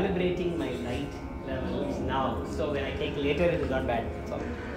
calibrating my light levels now. So when I take later, it is not bad. Sorry.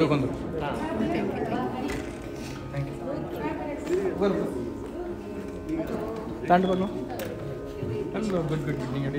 ತಗೊಂಡು ತಾಂಡ್ ಬಂದು good good good ನೀವು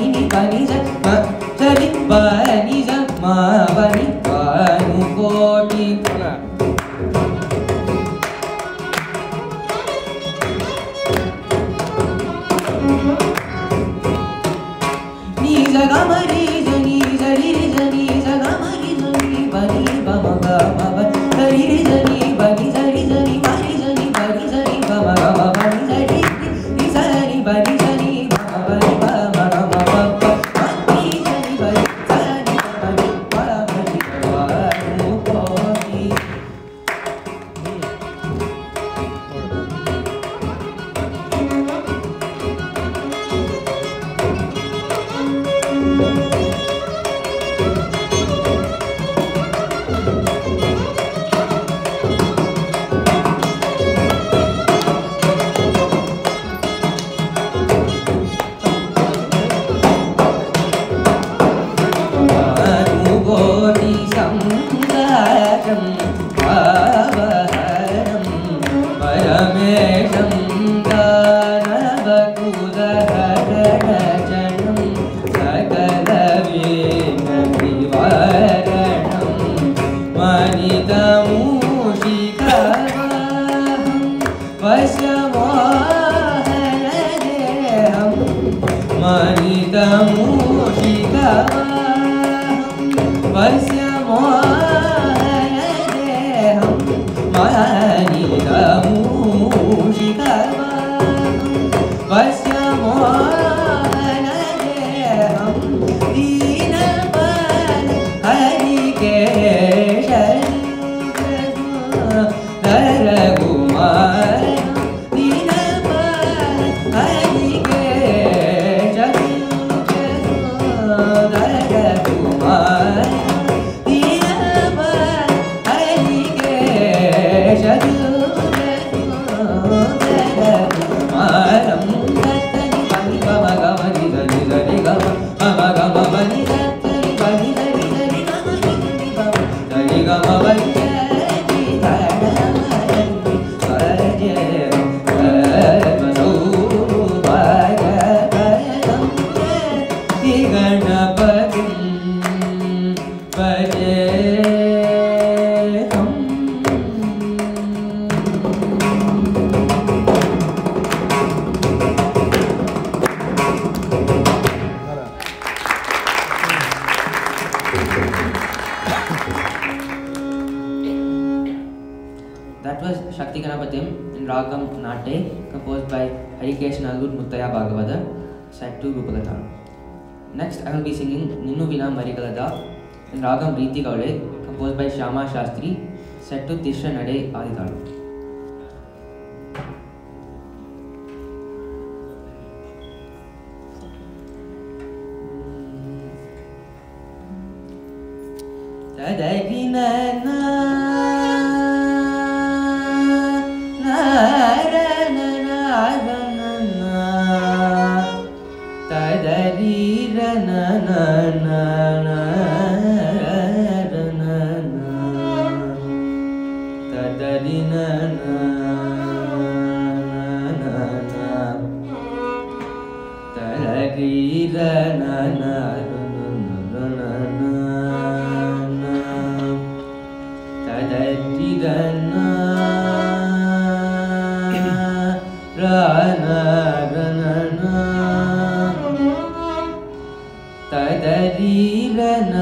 Marinha, Marinha, Marinha.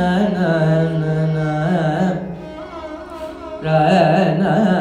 na na na na. Na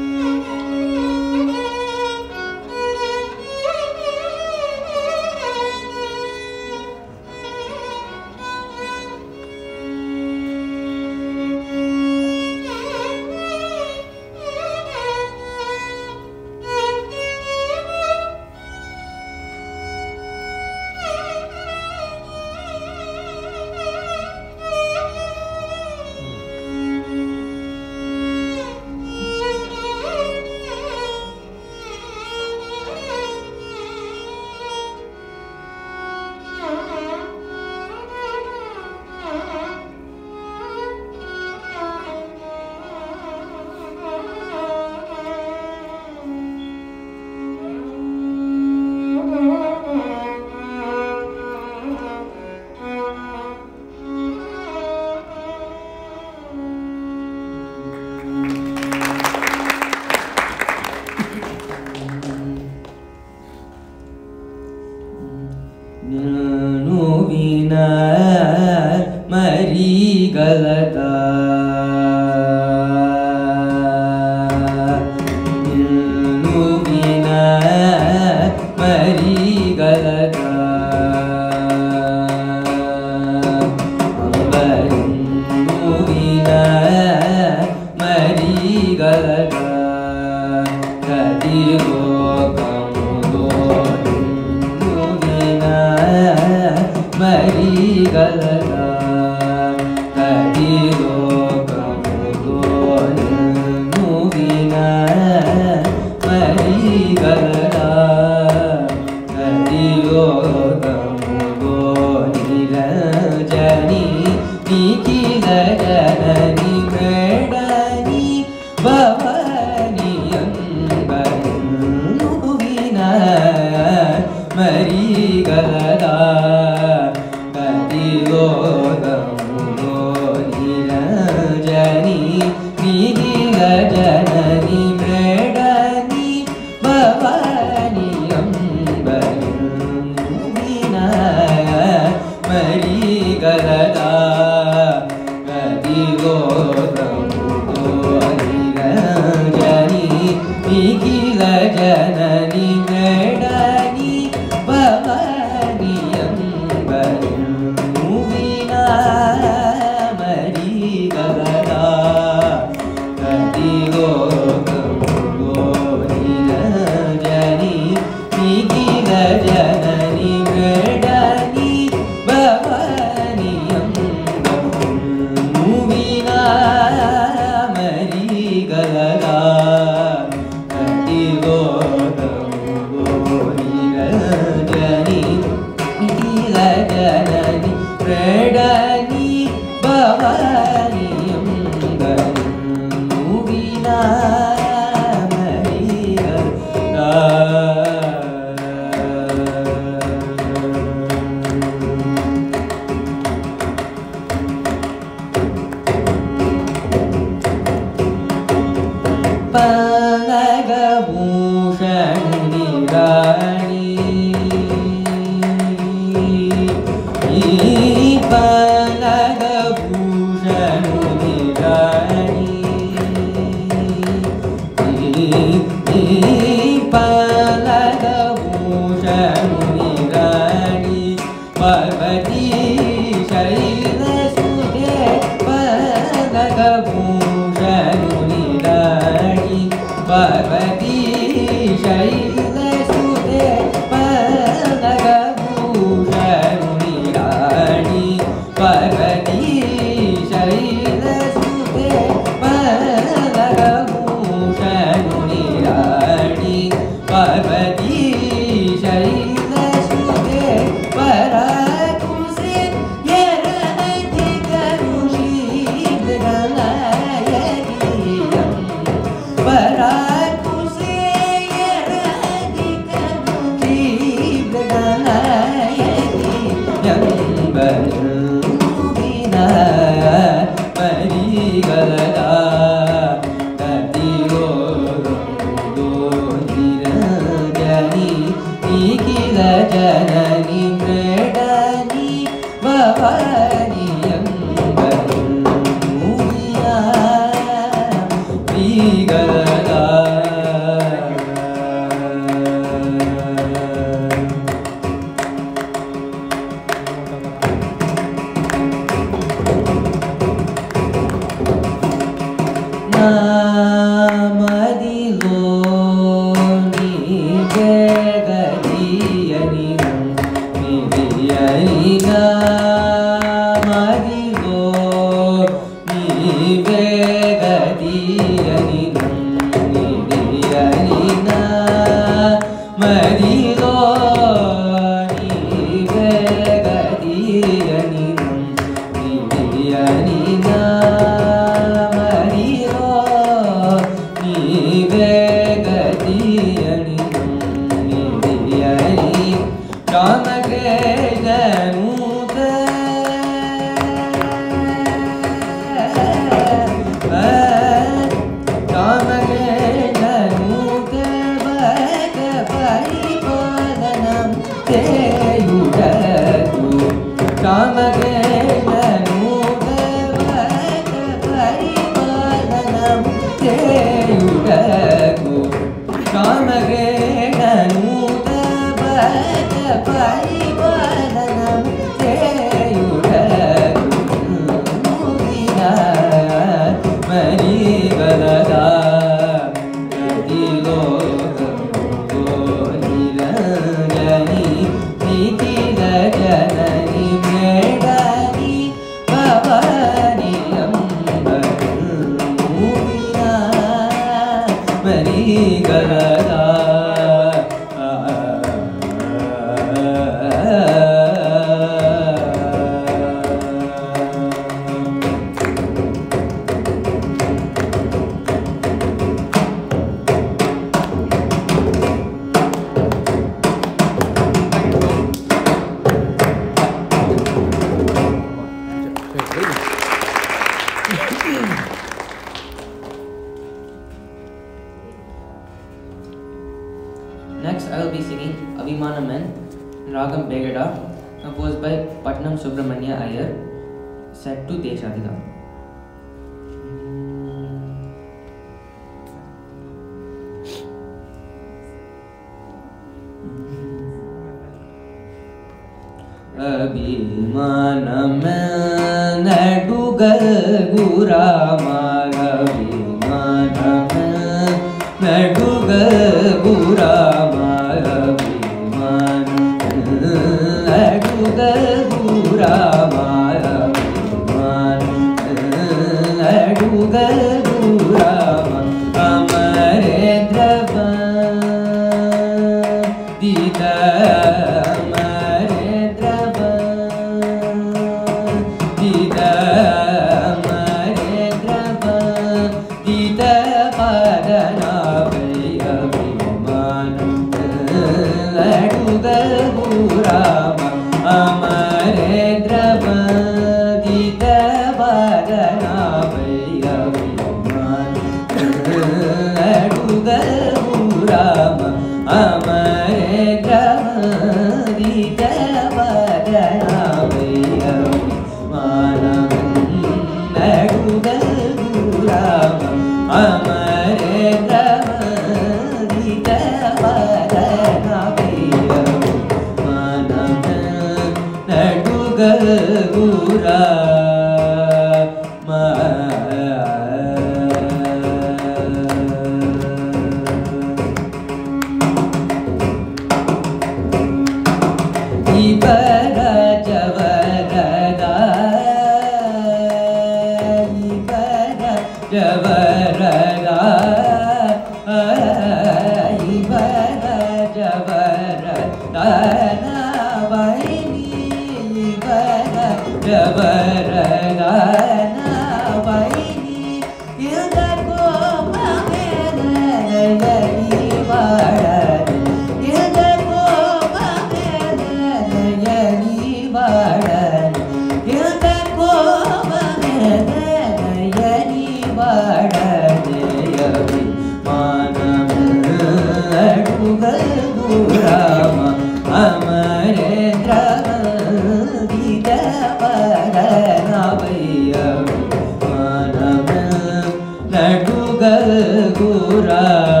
아.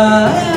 Oh,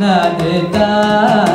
नगृता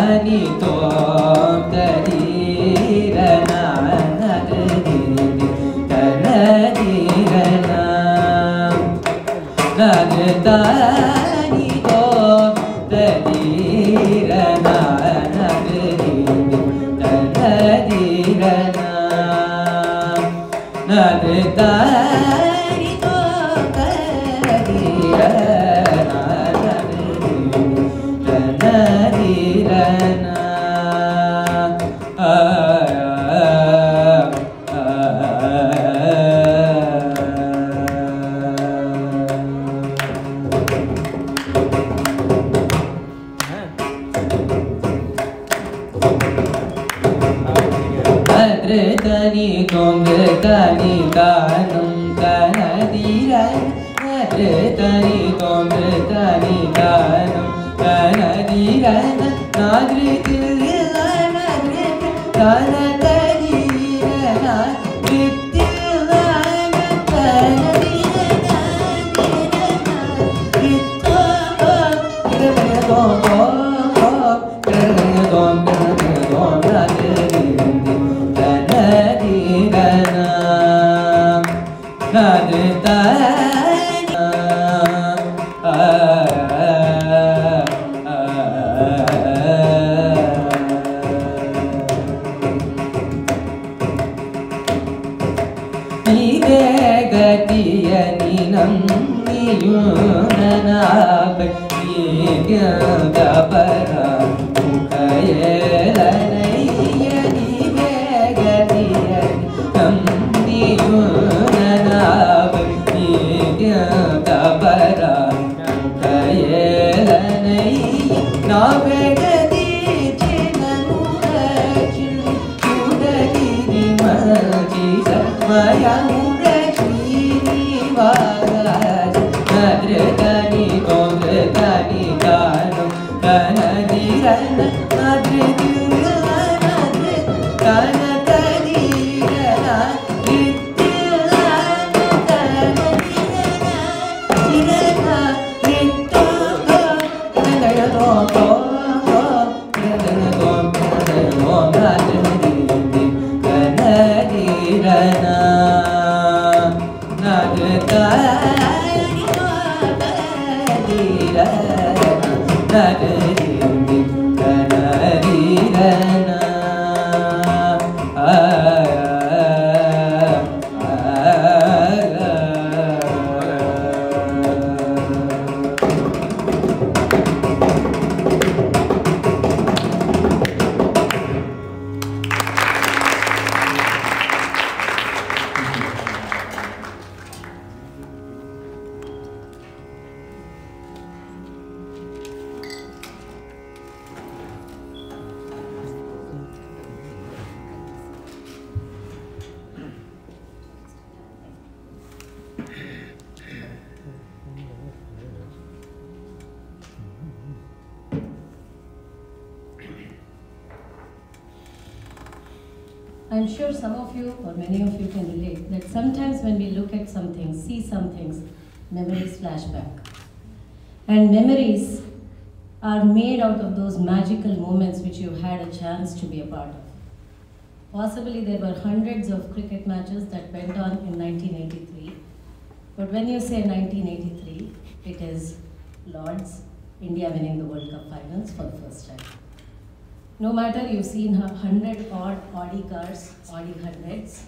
you've seen a hundred odd Audi cars, Audi hundreds,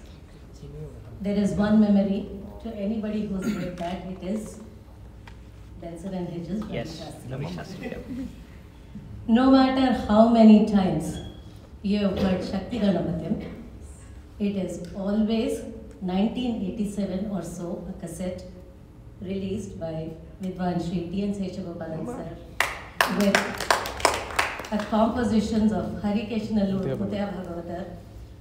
there is one memory to anybody who's read that, it is Benson and Hedges. Yes, Shastri. Shastri. yeah. No matter how many times you have heard Shakti Ganapatim, it is always 1987 or so, a cassette released by Vidwan Sri T.N. Seshagopalan sir with a compositions of Harikesanallur Putya Bhagavatar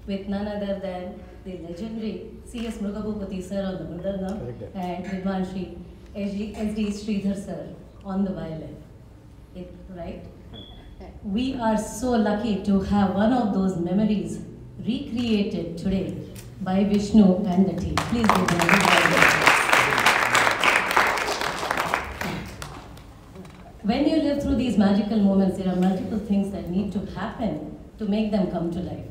with none other than the legendary C.S. Murugabhupathy sir on the Mridangam and Vidwan Sri S.D. Sridhar sir on the violin. It, right? We are so lucky to have one of those memories recreated today by Vishnu and the team. Please give them a When you live through these magical moments, there are multiple things that need to happen to make them come to life.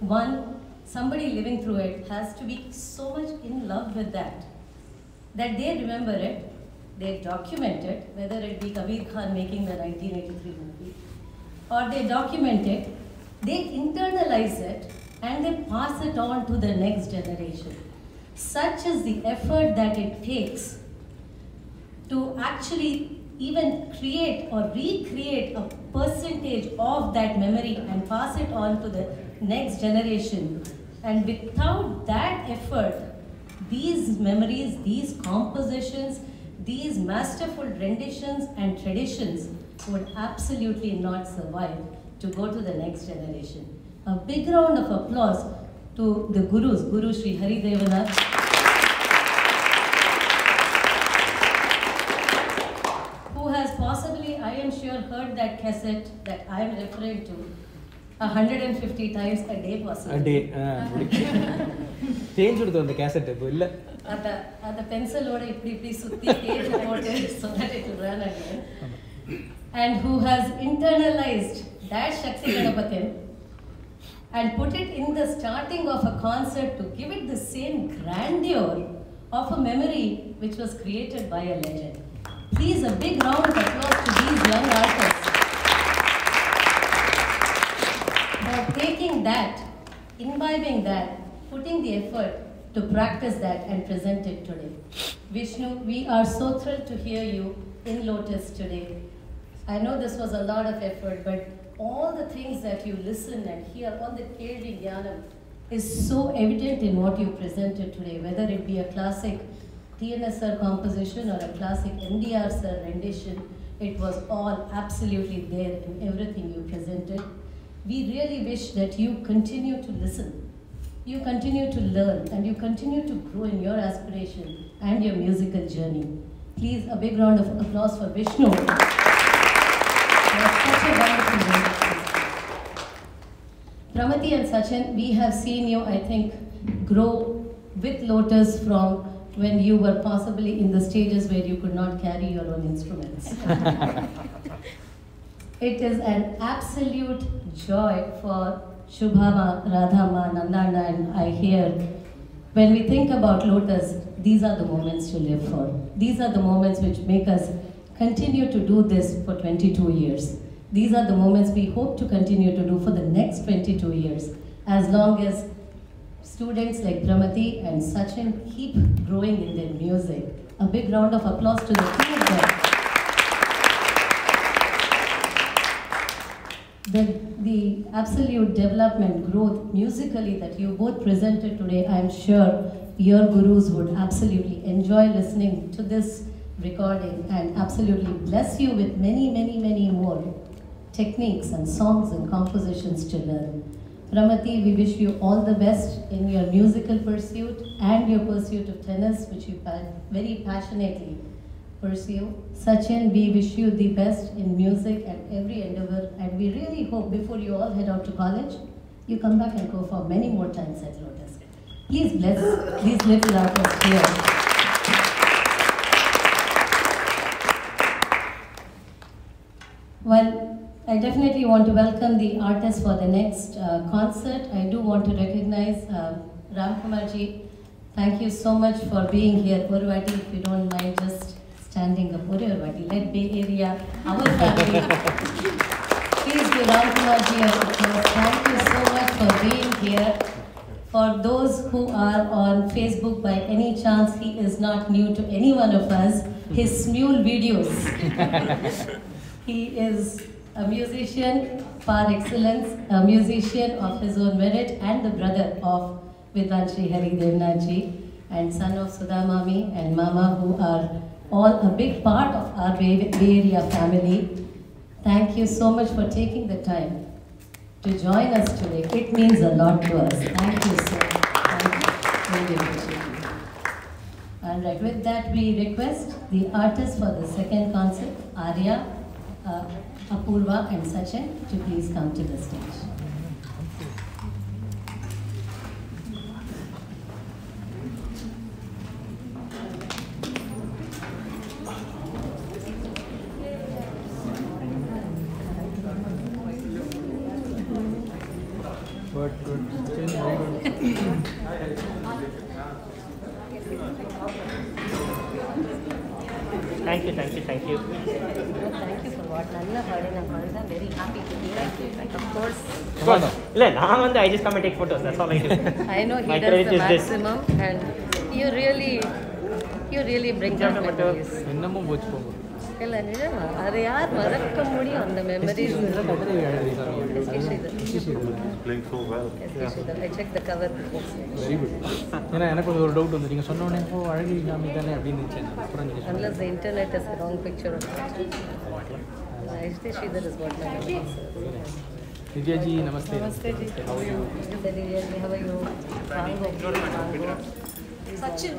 One, somebody living through it has to be so much in love with that that they remember it, they document it, whether it be Kabir Khan making the 1983 movie, or they document it, they internalize it, and they pass it on to the next generation. Such is the effort that it takes to actually even create or recreate a percentage of that memory and pass it on to the next generation. And without that effort, these memories, these compositions, these masterful renditions and traditions would absolutely not survive to go to the next generation. A big round of applause to the gurus, Guru Sri Hari Devanath, who has possibly, I am sure, heard that cassette that I am referring to 150 times a day possibly. A day. Change the cassette. Cassette இப்போ இல்ல அத அந்த பென்சிலோட இப்படி so that it will run again. And who has internalized that Shakti Ganapathim and put it in the starting of a concert to give it the same grandeur of a memory which was created by a legend. Please, a big round of applause to these young artists. For taking that, imbibing that, putting the effort to practice that and present it today. Vishnu, we are so thrilled to hear you in Lotus today. I know this was a lot of effort, but all the things that you listen and hear, all the Kelvi Jnanam is so evident in what you presented today, whether it be a classic TNSR composition or a classic NDR sir rendition, it was all absolutely there in everything you presented. We really wish that you continue to listen, you continue to learn, and you continue to grow in your aspiration and your musical journey. Please, a big round of applause for Vishnu. Pramati and Sachin, we have seen you, I think, grow with Lotus from when you were possibly in the stages where you could not carry your own instruments. it is an absolute joy for Shubhama, Radhama, Nandana, and I hear when we think about Lotus, these are the moments to live for. These are the moments which make us continue to do this for 22 years. These are the moments we hope to continue to do for the next 22 years, as long as students like Pramati and Sachin keep growing in their music. A big round of applause to the two of them. The, the absolute development, growth musically that you both presented today, I'm sure your gurus would absolutely enjoy listening to this recording and absolutely bless you with many, many, many more techniques and songs and compositions to learn. Pramati, we wish you all the best in your musical pursuit and your pursuit of tennis, which you very passionately pursue. Sachin, we wish you the best in music and every endeavor, and we really hope before you all head out to college, you come back and perform many more times at Lotus. Please bless please these little artists here. Well, I definitely want to welcome the artists for the next uh, concert. I do want to recognize uh, Ram Kumarji. Thank you so much for being here. Urvati, if you don't mind just standing up. Urvati, let Bay Area, our family. Please give Ram Kumarji a applause. Thank you so much for being here. For those who are on Facebook by any chance, he is not new to any one of us. His mule videos. he is a musician par excellence, a musician of his own merit, and the brother of Vidvanshi Hari Devnaji, and son of Sudhamami and Mama, who are all a big part of our Bay Area family. Thank you so much for taking the time to join us today. It means a lot to us. Thank you, appreciate it. All right, with that, we request the artists for the second concert, Arya, uh, Apurvaa, and Sachin, to please come to the stage. Good, good. Still very good. Thank you, thank you, thank you. Thank you for what Nalla heard and I'm very happy to hear it. Like, of course, Of course. இல்ல நான் வந்து I just come and take photos. That's all I do. I know he My does credit the is this. maximum and you really, you really bring back memories. என்னமோ போச்சு போகும் இல்ல நிஜமா அது யார் மறக்க முடியும் அந்த memories Playing so well. I checked the cover before. Very good ஏன்னா எனக்கு ஒரு டவுட் வந்து நீங்கள் சொன்ன உடனே ஓ அழகி காமி தானே அப்படின்னு நினச்சேன் அப்புறம் நீங்கள் சொன்னீங்க Unless the internet has a wrong picture of it. Ajit Sridhar is Divya ji नमस्ते। नमस्ते ji. Divya ji how are you Sachin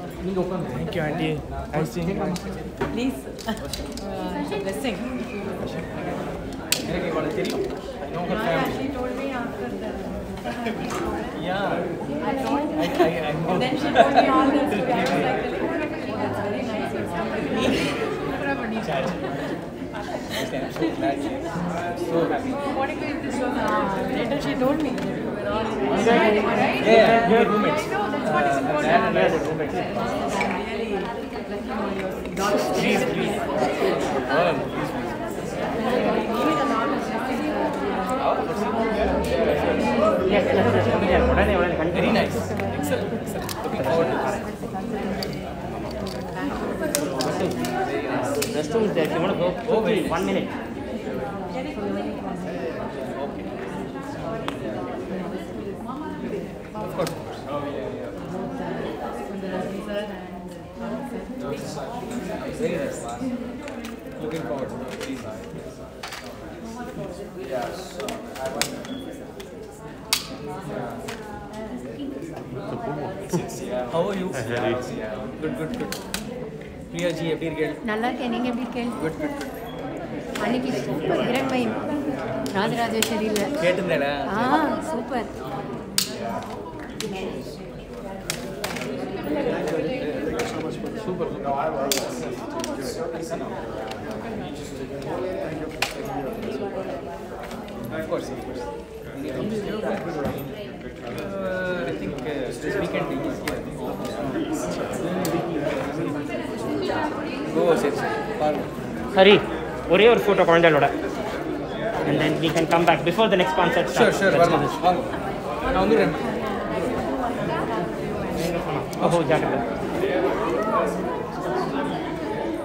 thank you aunty I sing please blessing मेरे कॉलेज तेरी नो कर family told me after that या I don't I I then she told me all this to be like that's very nice पूरा बनी charge so happy. What a great this was. Later she told me. Yeah, yeah, yeah. roommates. I know, that's what is important. Uh, yeah, yeah, roommates. Please, please. Yes, yes, yes. Very nice. Excellent. Excellent. Looking forward to it. Restroom is there. If you want to go, Oh, very nice. one minute. Of course. Very nice. Looking forward to it. Please. How are you? Good, good, good. Priya ji எப்படி இருக்கீங்க நல்லா இருக்கேன் நீங்கள் எப்படி இருக்கேன் good good அன்னைக்கு super இரண்மை ராஜராஜேஸ்வரியில் கேட்டிருந்தேடா ஆ super super Of course, of course. Uh, I think uh, this weekend சரி பாருங்க சரி ஒரே ஒரு ஃபோட்டோ குழந்தைகளோட and then we can come back before the next concert sure starts. Sure Let's do வரலாம் this. வாங்க நான் வந்துடுறேன் ஓஹோ ஜாக்கிரதை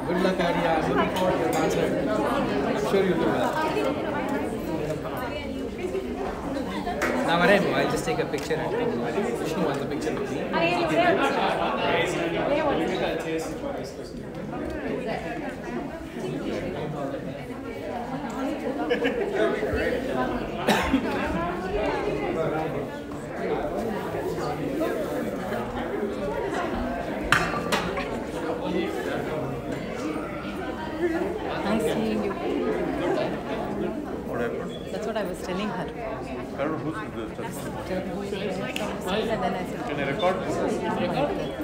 Good luck, Arya. Looking forward to your concert. I'm sure you'll do well. நான் வரேன் I'll just take a picture and take Vishnu wants a picture with me. Nice seeing you. That's what I was telling her. I don't know who's this. And then I said, Can I record? I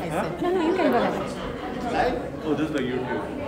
said, no, no, you can go ahead. Oh, this is the YouTube.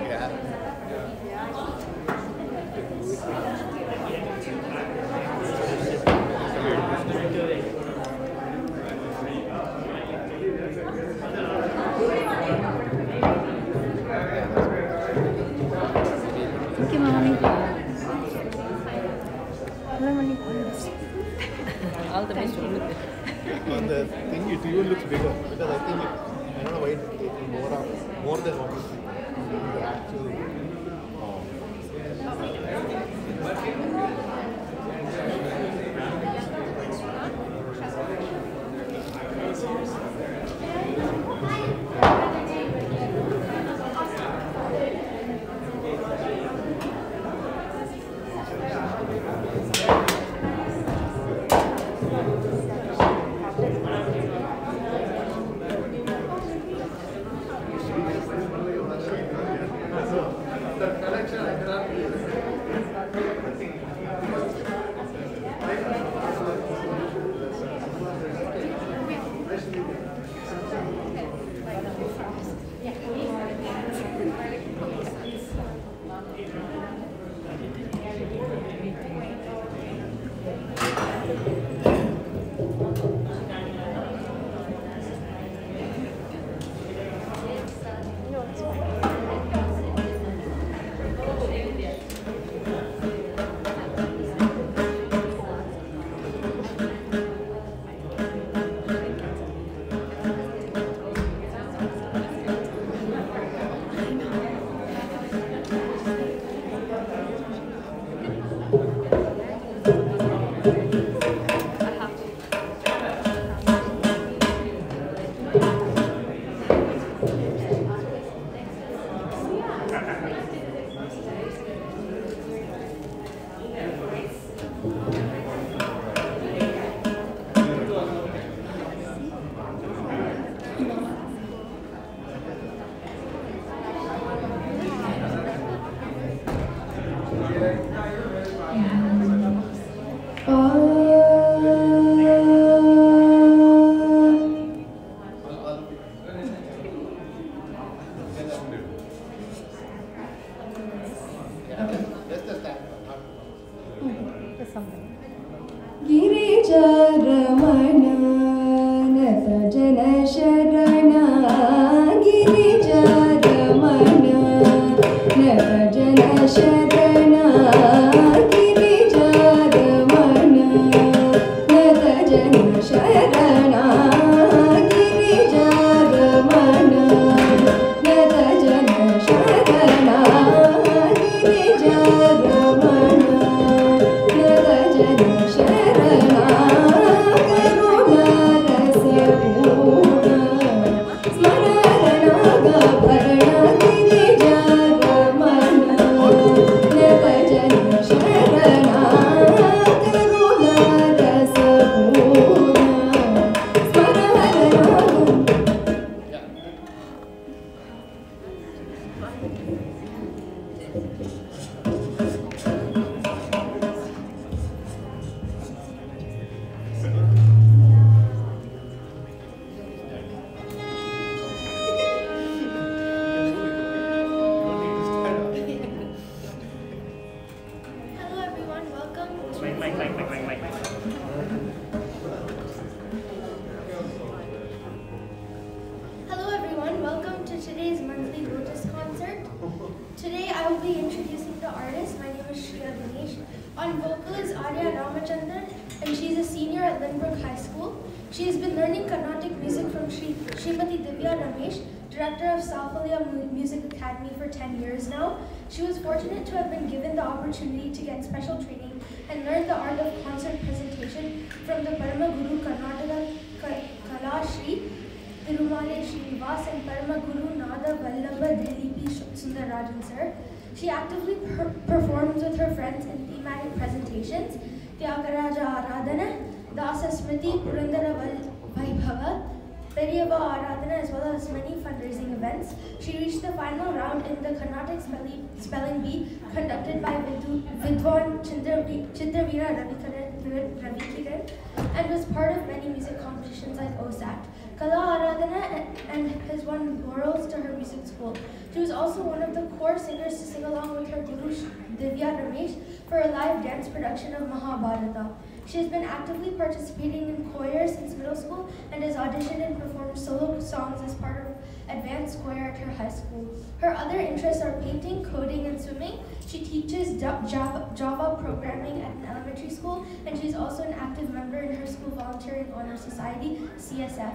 High school. Her other interests are painting, coding, and swimming. She teaches Java, programming at an elementary school, and she's also an active member in her school volunteering honor society, CSF.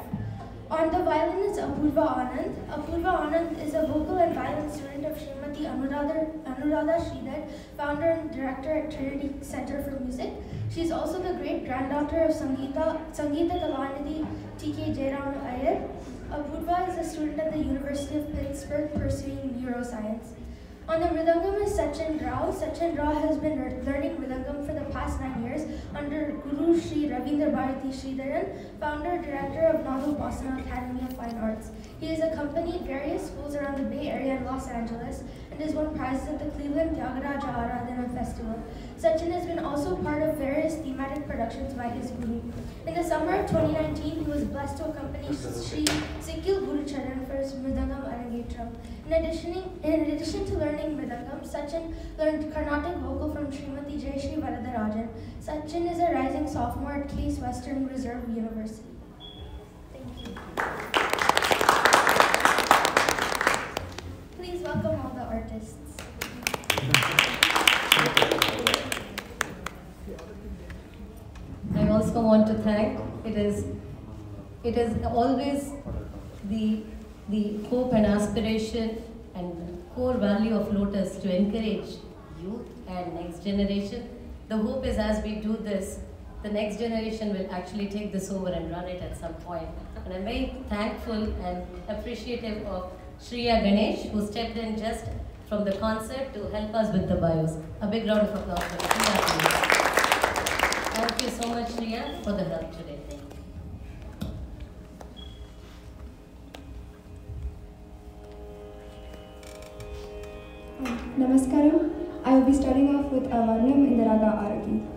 On the violin is Apurvaa Anand. Apurvaa Anand is a vocal and violin student of Srimati Anuradha, Anuradha Sridhar, founder and director at Trinity Center for Music. She is also the great granddaughter of Sangeeta, Sangeeta Kalanidhi T.K. Jairam Iyer. Apurvaa is a student at the University of Pittsburgh pursuing neuroscience. On the Mridangam is Sachin Rao. Sachin Rao has been lear- learning Mridangam for the past nine years under Guru Sri Ravindra Bharati Sridharan, founder director of Novel Boston Academy of Fine Arts. He has accompanied various schools around the Bay Area and Los Angeles and has won prizes at the Cleveland Tyagaraja Aradhana Festival. Sachin has been also part of various thematic productions by his guru. In the summer of 2019, he was blessed to accompany Sri Sikkil Gurucharan for his Mridangam Arangetram. In addition, in addition to learning Mridangam, Sachin learned Carnatic vocal from Srimati Jayashri Varadarajan. Sachin is a rising sophomore at Case Western Reserve University. Thank you. Please welcome all the artists. I also want to thank, it is, it is always the, the hope and aspiration and core value of Lotus to encourage youth and next generation. The hope is as we do this, the next generation will actually take this over and run it at some point. And I'm very thankful and appreciative of Shriya Ganesh who stepped in just from the concert to help us with the bios. A big round of applause for Shriya. Thank you so much, Shriya, for the help today. Namaskaram. I will be starting off with uh, a Varnam in the Raga Arati.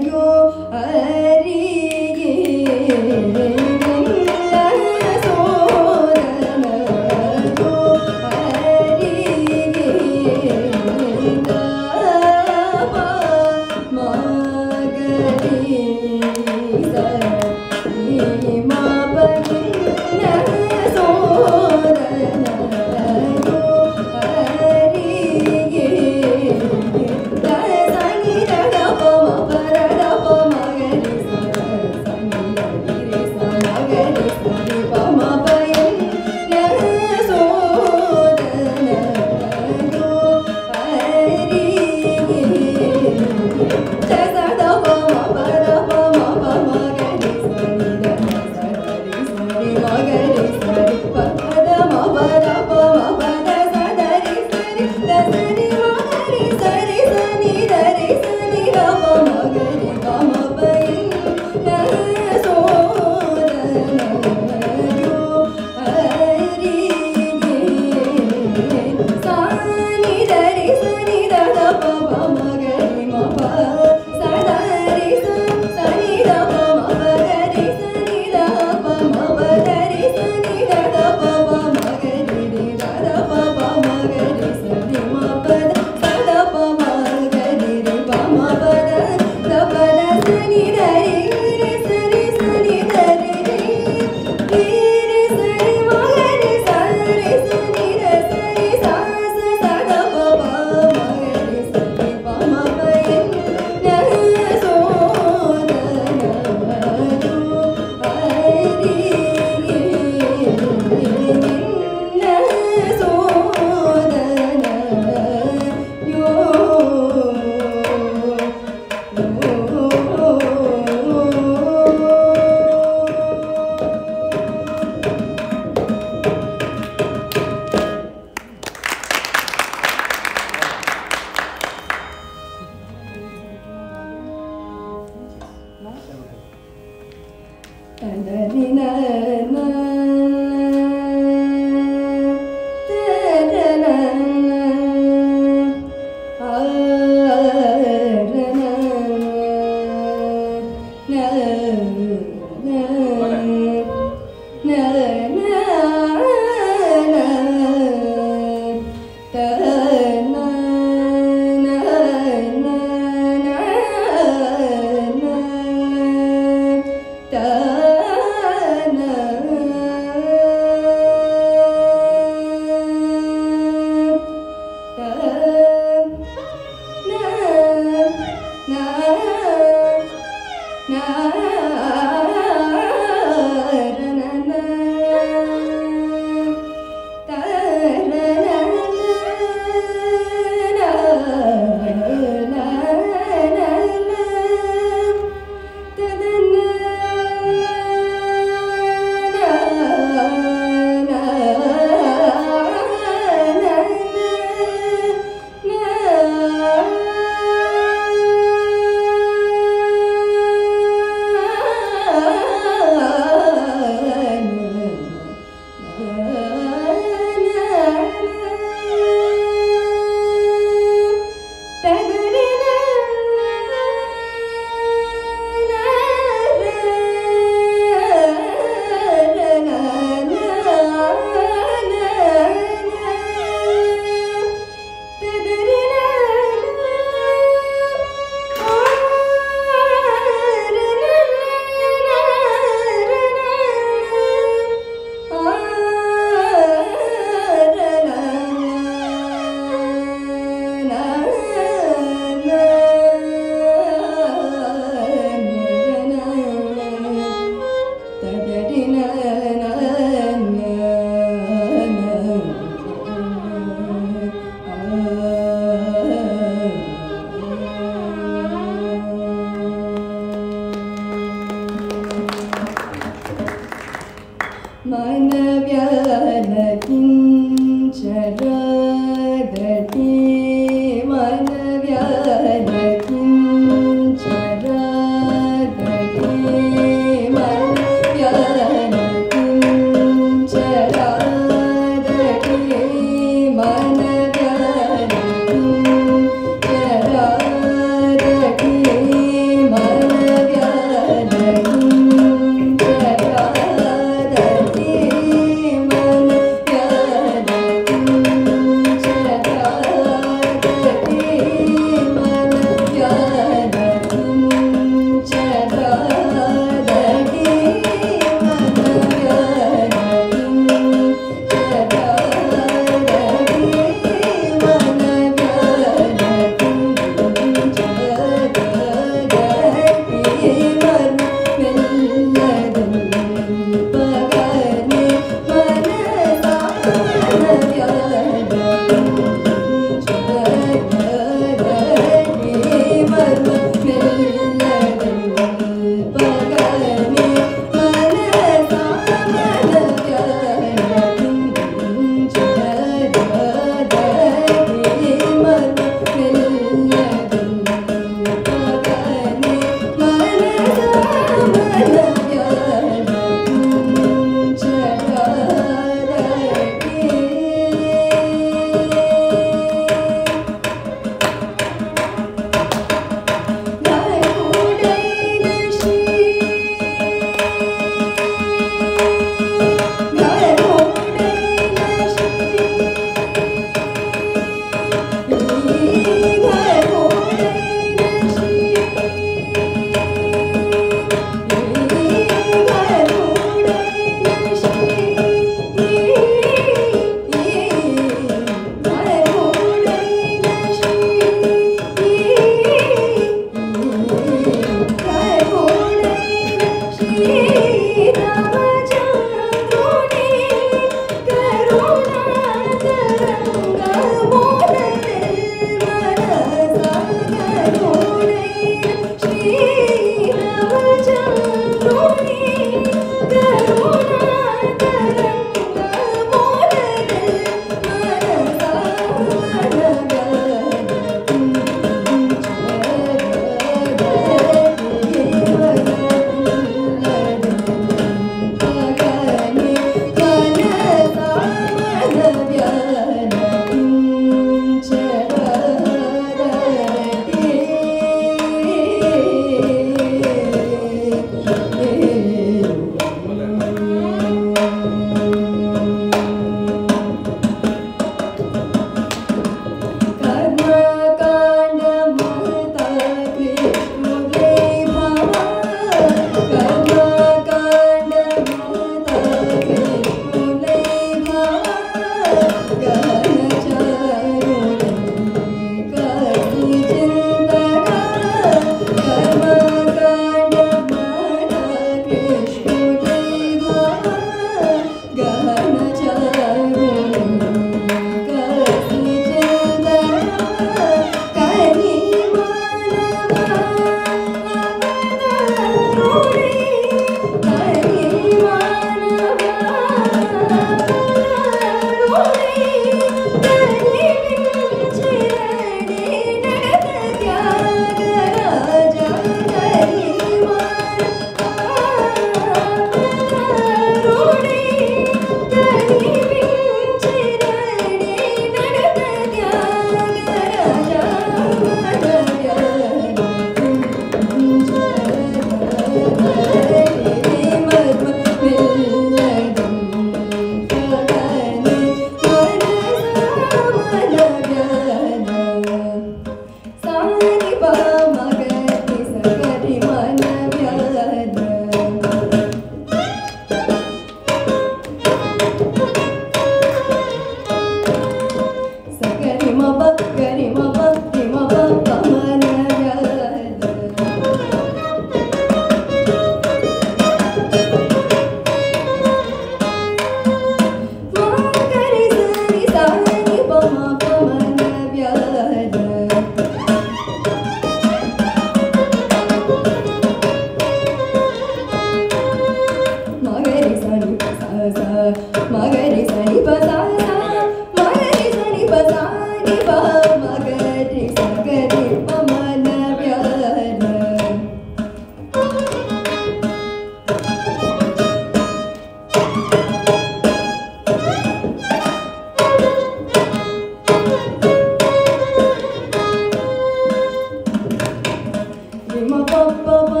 ba ba ba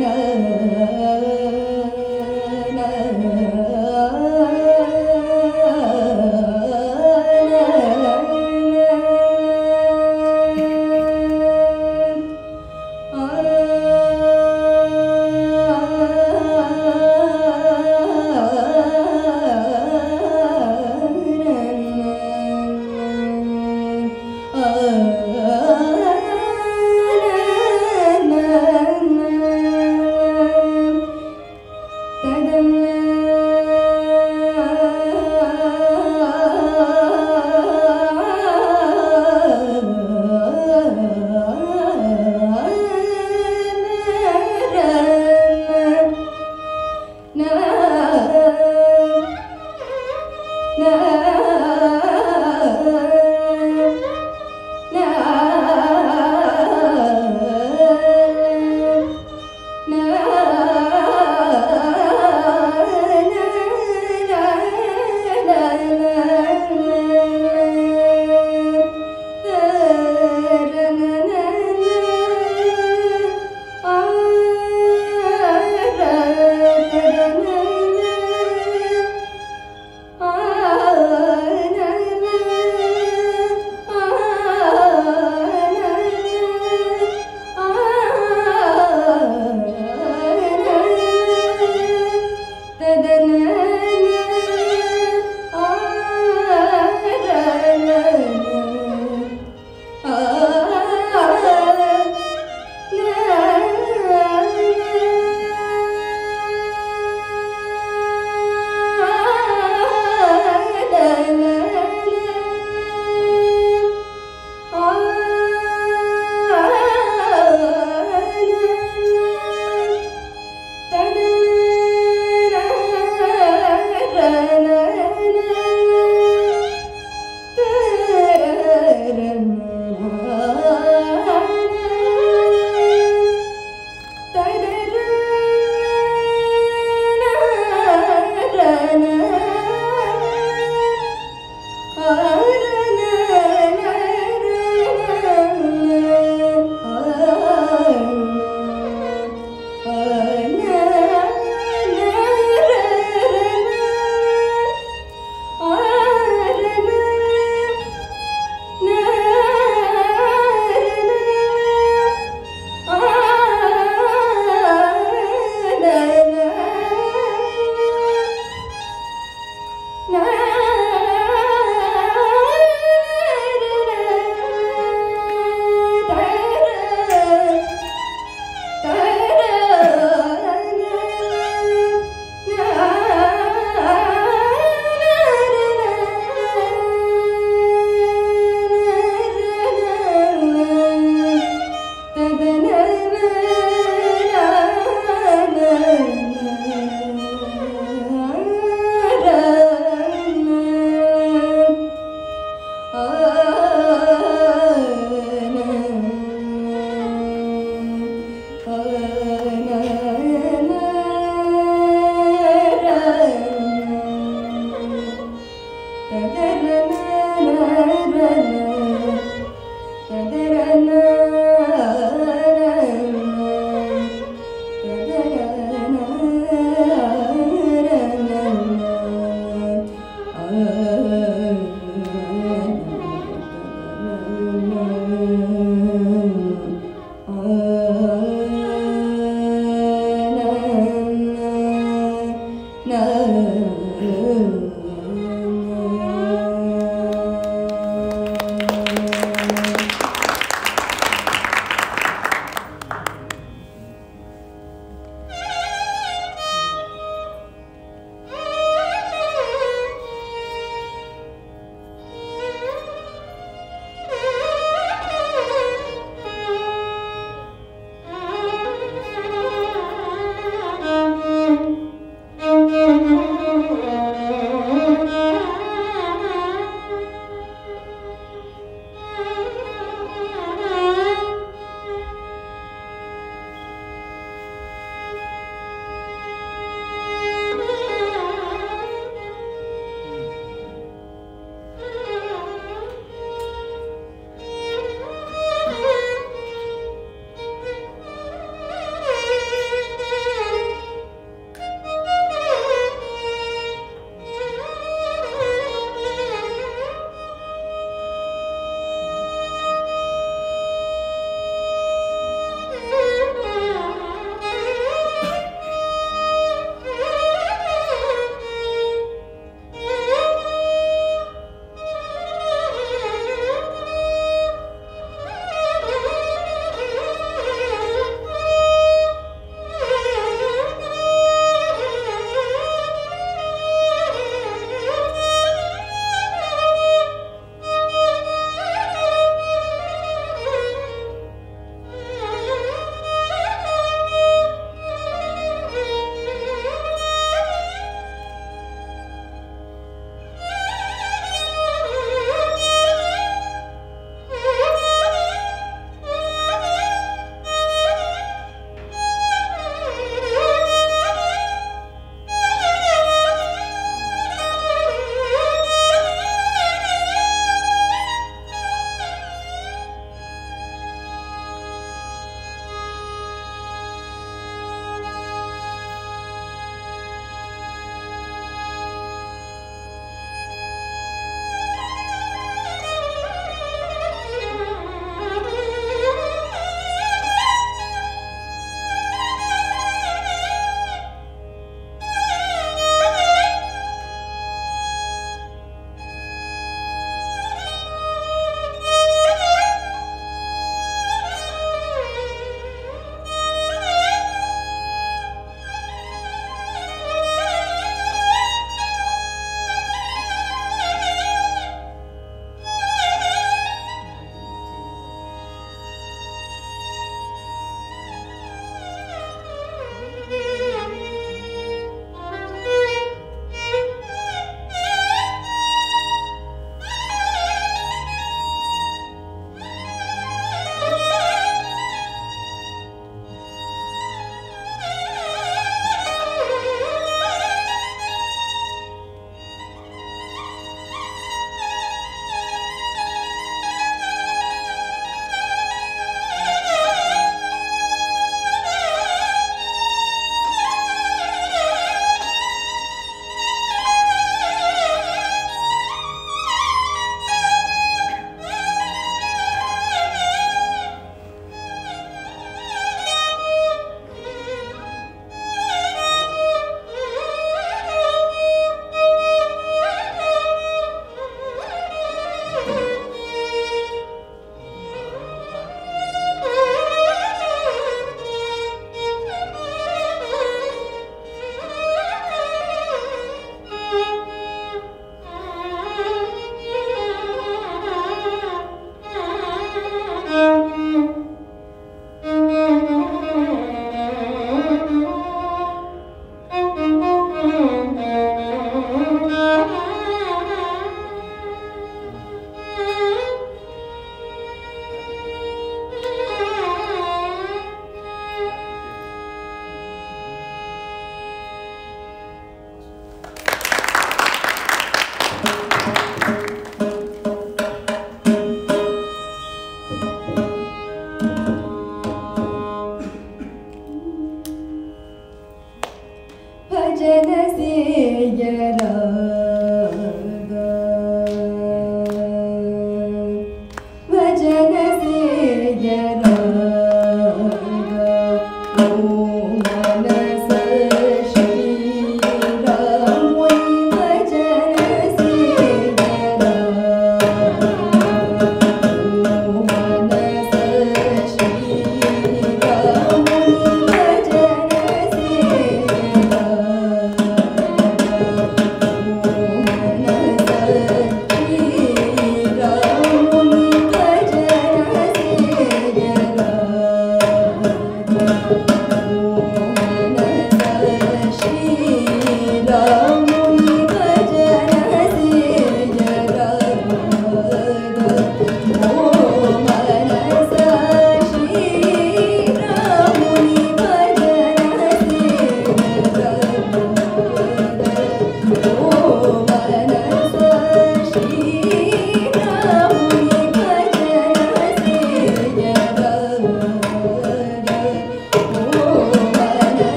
know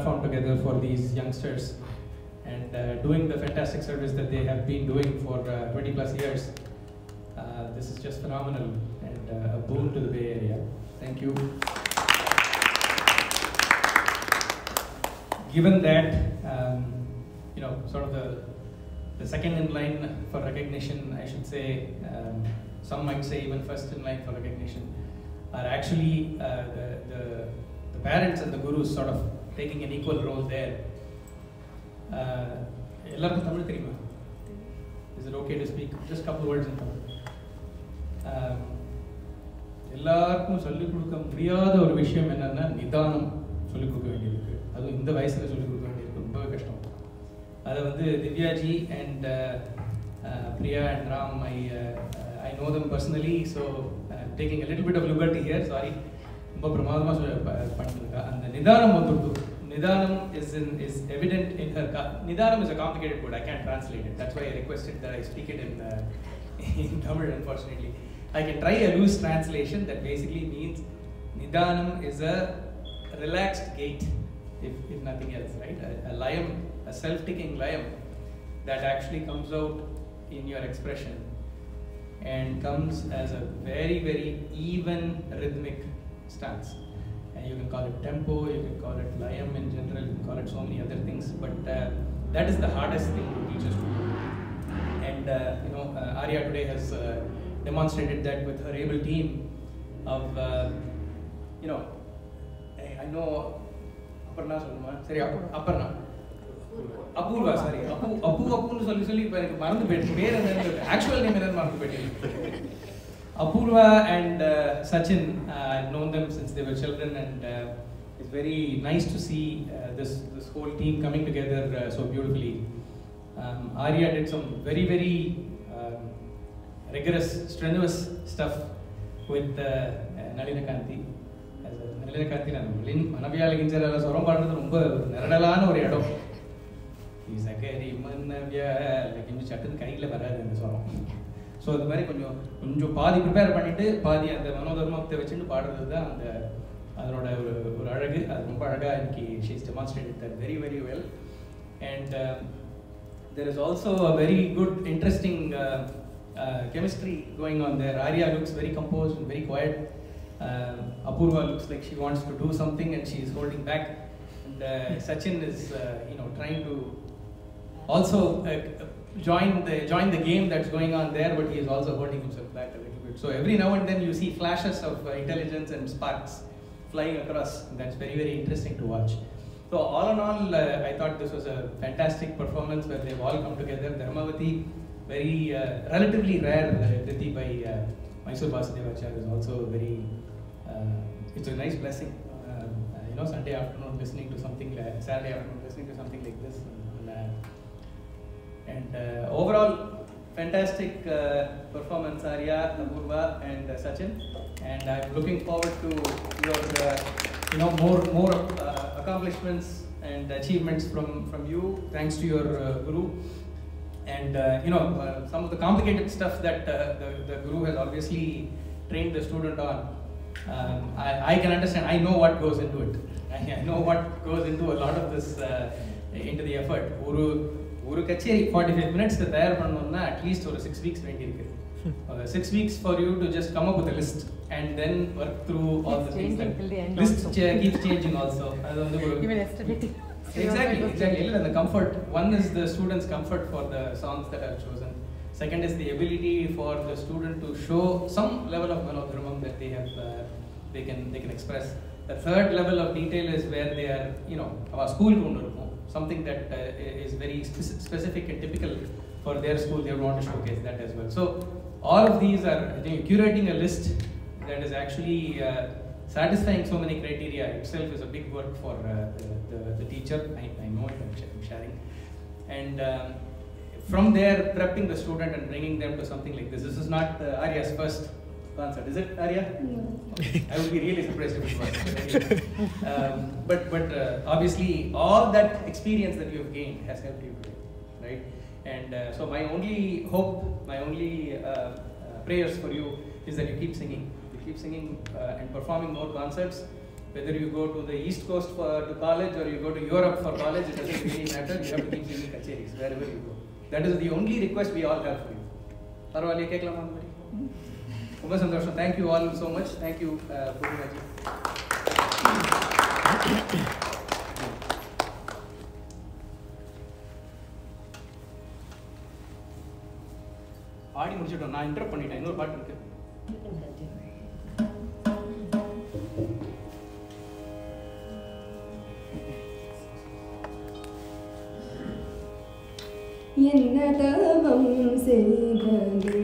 platform together for these youngsters and uh, doing the fantastic service that they have been doing for uh, 20 plus years. Uh, this is just phenomenal and uh, a boon to the Bay Area. Thank you. Given that, um, you know, sort of the, the second in line for recognition, I should say, um, some might say even first in line for recognition, are actually uh, the, the, the parents and the gurus sort of taking an equal role there. Uh, எல்லாருக்கும் தமிழ் தெரியுமா? Is it okay to speak just couple words in Tamil. Um, எல்லாருக்கும் சொல்லிக் கொடுக்க முடியாத ஒரு விஷயம் என்னென்னா நிதானம் சொல்லிக் கொடுக்க வேண்டியிருக்கு. அதுவும் இந்த வயசில் சொல்லிக் கொடுக்க வேண்டியிருக்கு. ரொம்பவே கஷ்டம். அதை வந்து Divyaji and uh, uh, Priya and Ram I I know them personally so taking little bit of liberty here sorry ரொம்ப பிரமாதமாக சொல்ல பண்ணிருக்கா அந்த நிதானம் வந்துடுது நிதானம் is in is evident in her நிதானம் is a complicated word I can translate it that's why I requested that I speak it in in Tamil, unfortunately. I can try a loose translation that basically means Nidanam is a relaxed gait, if, if nothing else, right? A, a lion, a self-ticking lion that actually comes out in your expression and comes as a very, very even rhythmic stance. And you can call it tempo, you can call it liam in general, you can call it so many other things, but uh, that is the hardest thing to teach us to do. And uh, you know, uh, Arya today has uh, demonstrated that with her able team of, uh, you know, I, I know Aparna சொல்லுமா சரி அப்பு- Aparna Apoorva sorry Appu Appu அப்புன்னு சொல்லி சொல்லி இப்போ எனக்கு மறந்து போயிடுச்சு பேர் என்ன ஆக்சுவல் நேம் என்னன்னு மறந்து போயிட்டு Apurva and uh, Sachin, uh, I've known them since they were children, and uh, it's very nice to see uh, this this whole team coming together uh, so beautifully. Um, Arya did some very very um, rigorous, strenuous stuff with uh, uh, Nalina Kanti. Nalina Kanti, நான் லின் மனவியாலகிஞ்சர சொரம் பாடுறது ரொம்ப நிரடலான ஒரு இடம் சகரி மன்னவியாலகிஞ்சு சட்டுன்னு கையில் வராது இந்த சொரம் ஸோ அது மாதிரி கொஞ்சம் கொஞ்சம் பாதி ப்ரிப்பேர் பண்ணிவிட்டு பாதி அந்த மனோதர்மத்தை வச்சுட்டு பாடுறது தான் அந்த அதனோட ஒரு ஒரு அழகு அது ரொம்ப அழகாக இன்னைக்கு she is demonstrate that very very well and there is also a very good interesting chemistry going on there Arya looks very compose and very quiet Apurva looks like she wants to do something and she is holding back. And uh, Sachin is, uh, you know, join the join the game that's going on there, but he is also holding himself back a little bit. So every now and then you see flashes of uh, intelligence and sparks flying across. That's very very interesting to watch. So all in all, uh, I thought this was a fantastic performance where they've all come together. Dharmavati, very uh, relatively rare uh, Kriti by uh, Mysore Vasudevacharya is also very. Uh, it's a nice blessing. Uh, uh, you know, Sunday afternoon listening to something like Saturday afternoon listening to something like this. And, uh, and uh, overall, fantastic uh, performance, Arya, Apurvaa, and uh, Sachin. And I'm looking forward to your, you know, more more accomplishments and achievements from from you, thanks to your guru. And uh, you know, uh, some of the complicated stuff that uh, the, the guru has obviously trained the student on. Um, I, I can understand. I know what goes into it. I, know what goes into a lot of this into the effort. ஒரு ஒரு கச்சேரி forty five minutes தயார் பண்ணணும்னா at least ஒரு six weeks வேண்டியிருக்கு six weeks for you to just come up with list and then work through all the things changing till the end list also. Keeps changing also அது வந்து ஒரு Even yesterday. Exactly, exactly. இல்ல, the comfort. One is the student's comfort for the songs that are chosen. Second is the ability for the student to show some level of melodramam that they have, uh, they can they can express. The third level of detail is where they are, you know, our school கொண்டு இருக்கும். something that uh, is very speci- specific and typical for their school. They would want to showcase that as well. So all of these are curating a list that is actually uh, satisfying so many criteria itself is a big work for uh, the, the, the teacher. I, I know it, I'm sharing. And um, from there, prepping the student and bringing them to something like this. This is not uh, Arya's first concert, is it, Arya? I would be really surprised if it was. But, anyway. um, but, but uh, obviously, all that experience that you have gained has helped you today, right? And uh, so, my only hope, my only uh, uh, prayers for you is that you keep singing. You keep singing uh, and performing more concerts. Whether you go to the East Coast for, to college or you go to Europe for college, it doesn't really matter. You have to keep singing kacheris wherever you go. That is the only request we all have for you. பரவாயில்லையா கேட்கலாமா அந்த மாதிரி ரொம்ப சந்தோஷம். Thank you all so much thank you Poornima ji ஆடி முடிச்சிட்டோம். நான் inter பண்ணிட்டேன். இன்னொரு பாட்டு இருக்கு. என்ன தவம் செய்தது?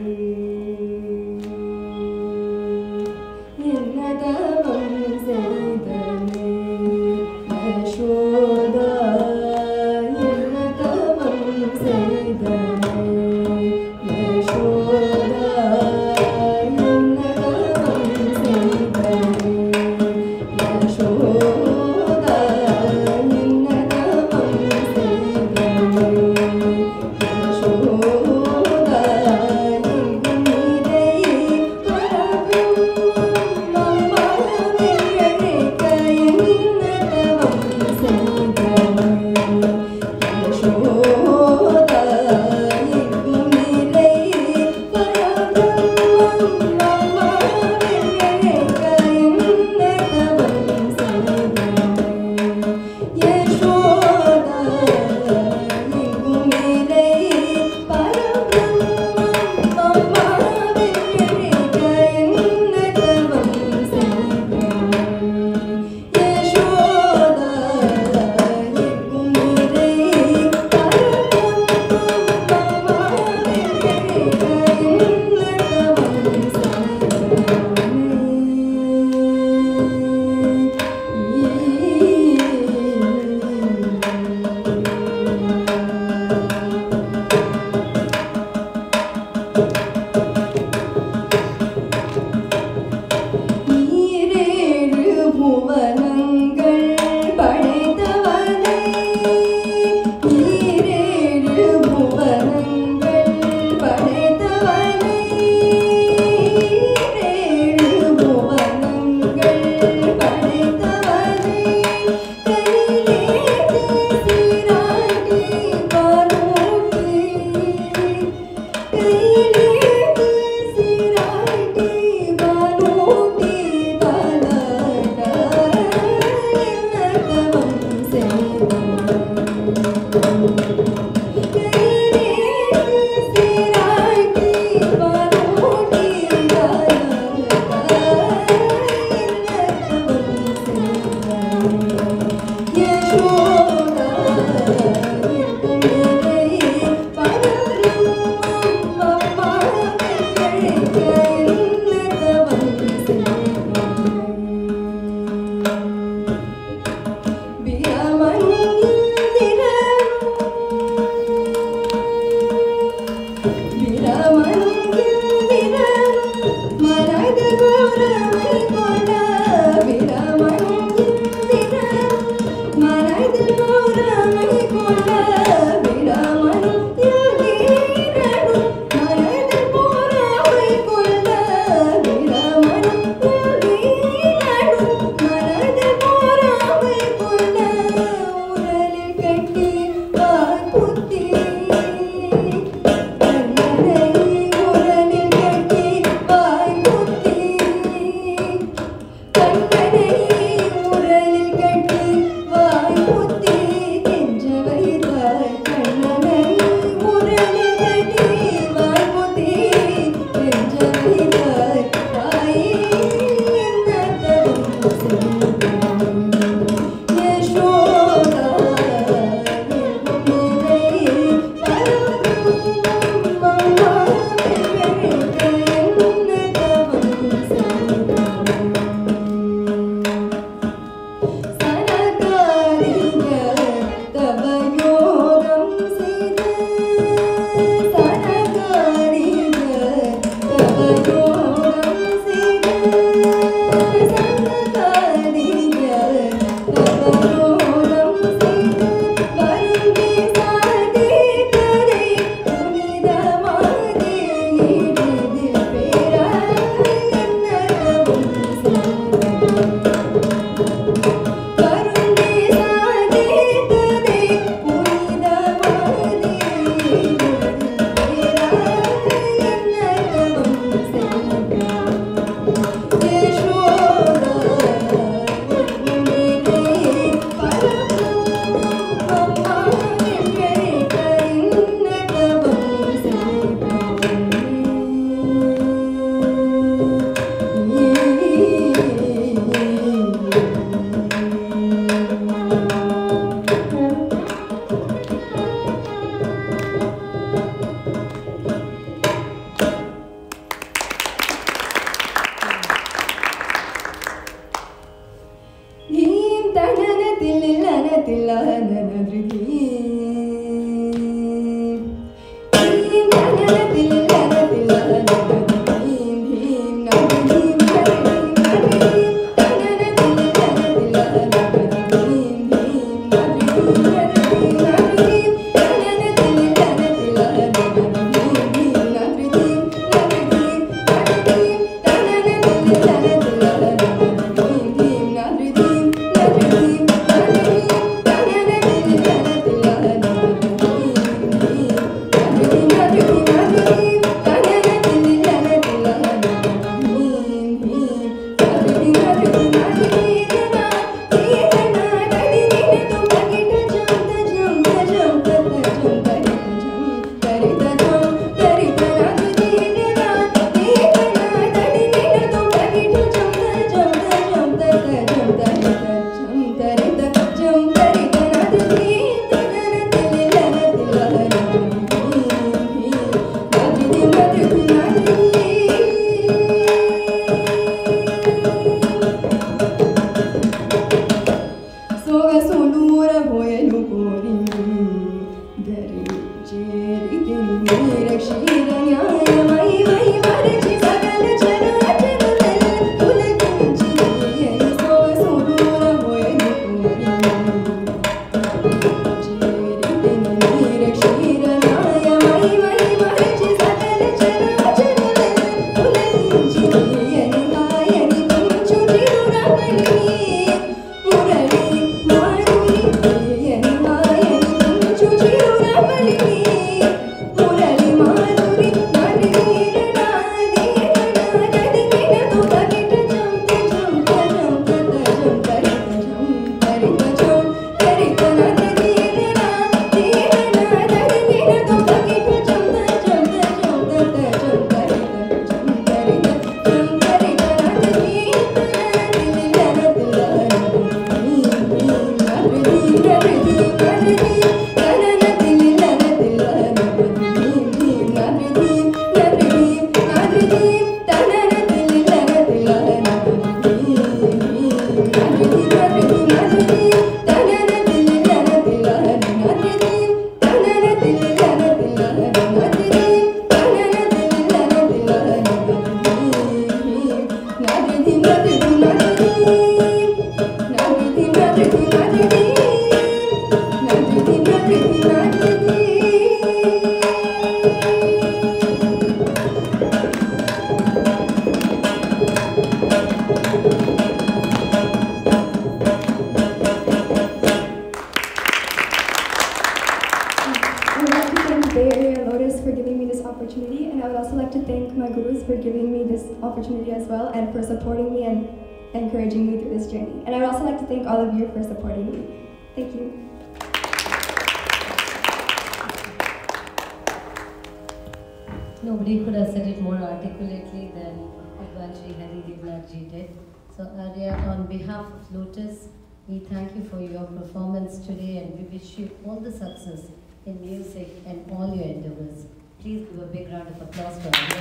We thank you for your performance today and we wish you all the success in music and all your endeavors. Please give a big round of applause for Arya.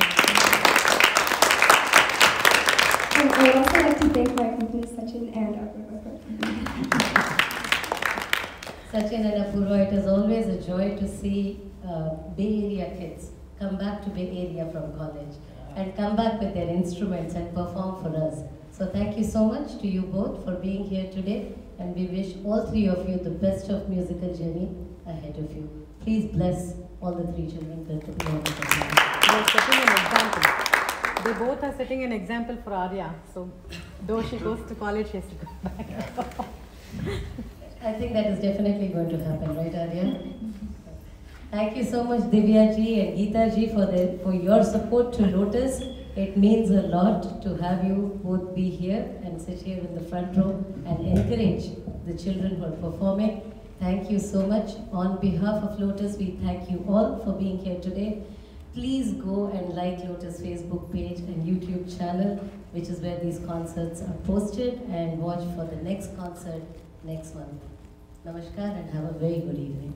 And I would also like to thank my company, Sachin and Apurvaa. Sachin and Apurvaa, it is always a joy to see uh, Bay Area kids come back to Bay Area from college and come back with their instruments and perform for us. So thank you so much to you both for being here today and we wish all three of you the best of musical journey ahead of you. Please bless all the three children with the round of applause. They're setting an example. They both are setting an example for Arya. So, though she goes to college, she has to go back. I think that is definitely going to happen, right, Arya? Thank you so much, Divya ji and Geeta ji, for the for your support to Lotus. It means a lot to have you both be here and sit here in the front row and encourage the children who are performing. Thank you so much. On behalf of Lotus, we thank you all for being here today. Please go and like Lotus Facebook page and YouTube channel, which is where these concerts are posted, and watch for the next concert next month. Namaskar and have a very good evening.